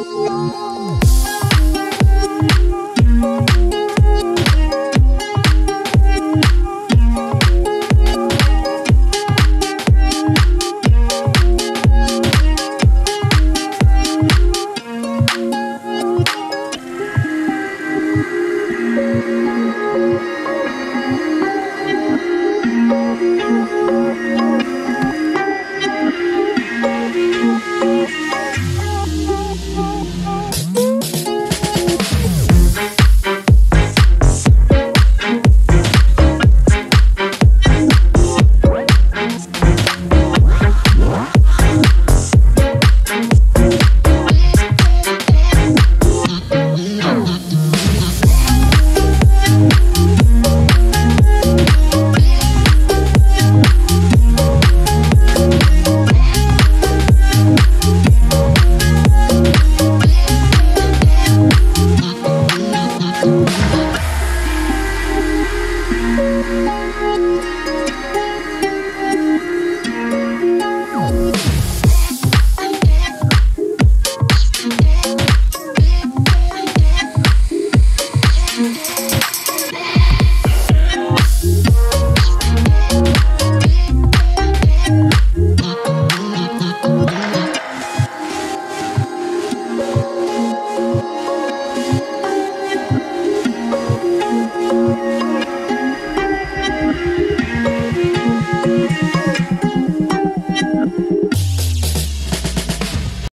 Oh,